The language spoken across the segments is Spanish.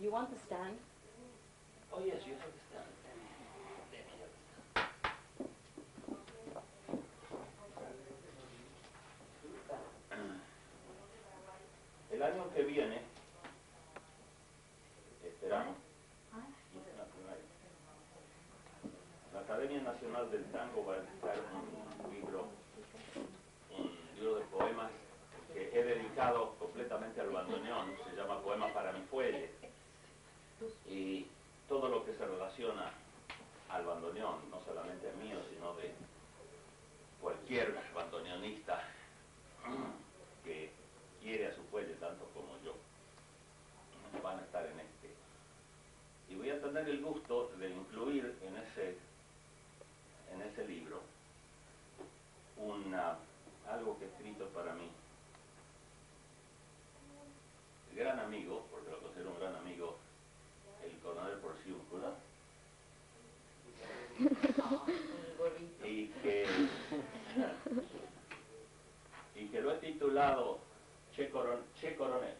You want the stand? Oh, yes, you have the stand. Stand. El año que viene, esperamos, la Academia Nacional del Tango va a editar un libro, un libro de poemas que he dedicado completamente al bandoneón, se llama Poemas para mi fuelle. Y todo al bandoneón, no solamente mío, sino de cualquier bandoneonista que quiere a su fuelle tanto como yo, van a estar en este. Y voy a tener el gusto de incluir en ese, en ese libro una, algo que he escrito para mí. El gran amigo, porque lo considero un gran amigo, el coronel Porciúncula, y que, y que lo he titulado Che, Coron- Che Coronel.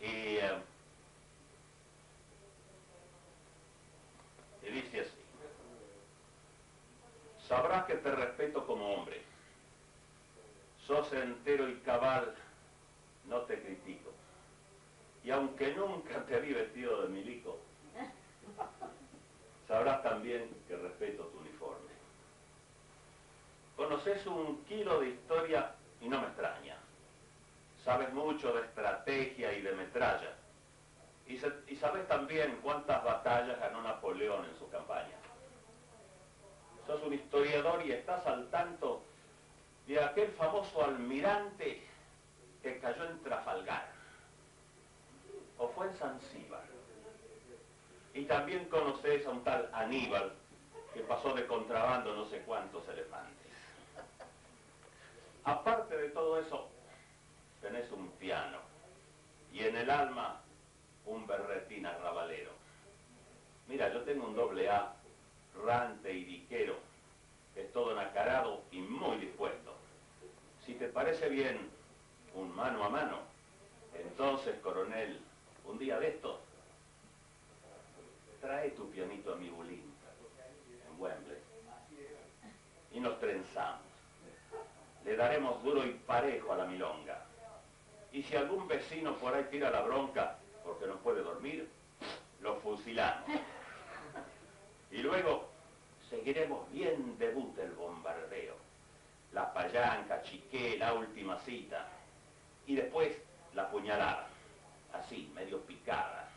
Y, eh, dice así, sabrás que te respeto como hombre, sos entero y cabal, no te critico. Y aunque nunca te vi vestido de milico, sabrás también que respeto tu uniforme. Conoces un kilo de historia y no me extraña. Sabes mucho de estrategia y de metralla. Y, y sabes también cuántas batallas ganó Napoleón en su campaña. Sos un historiador y estás al tanto de aquel famoso almirante que cayó en Trafalgar. O fue en Zanzíbar. Y también conoces a un tal Aníbal que pasó de contrabando no sé cuántos elefantes. Aparte de todo eso, tenés un piano y en el alma un berretín arrabalero. Mira, yo tengo un doble A, rante y diquero, que es todo nacarado y muy dispuesto. Si te parece bien un mano a mano, entonces, coronel, un día de estos, trae tu pianito a mi bulín, en Wembley, y nos trenzamos. Le daremos duro y parejo a la milonga. Y si algún vecino por ahí tira la bronca porque no puede dormir, lo fusilamos. Y luego seguiremos bien debut el bombardeo. La payanca, chiqué, la última cita. Y después la puñalada, así, medio picada.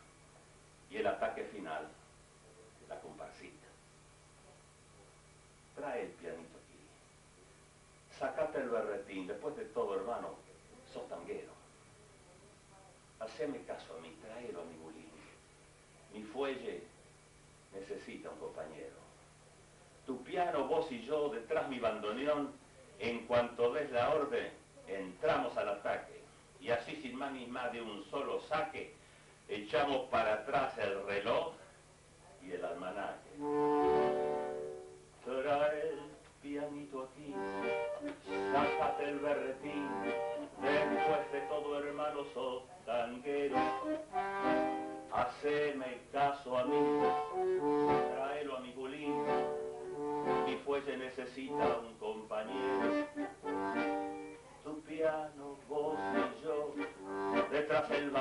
Y el ataque final, la comparsita. Trae el pianito aquí. Sacate el berretín, después de todo, hermano, sos tanguero. Haceme caso a mí, traelo a mi bulín. Mi fuelle necesita un compañero. Tu piano, vos y yo, detrás mi bandoneón, en cuanto des la orden, entramos al ataque. Y así sin más ni más de un solo saque, echamos para atrás el reloj y el almanaque. Trae el pianito aquí, sácate el berretín, después de todo hermano sos tanguero. Haceme caso a mí, tráelo a mi bulín, mi fuelle necesita un compañero. Tu piano, vos y yo, detrás el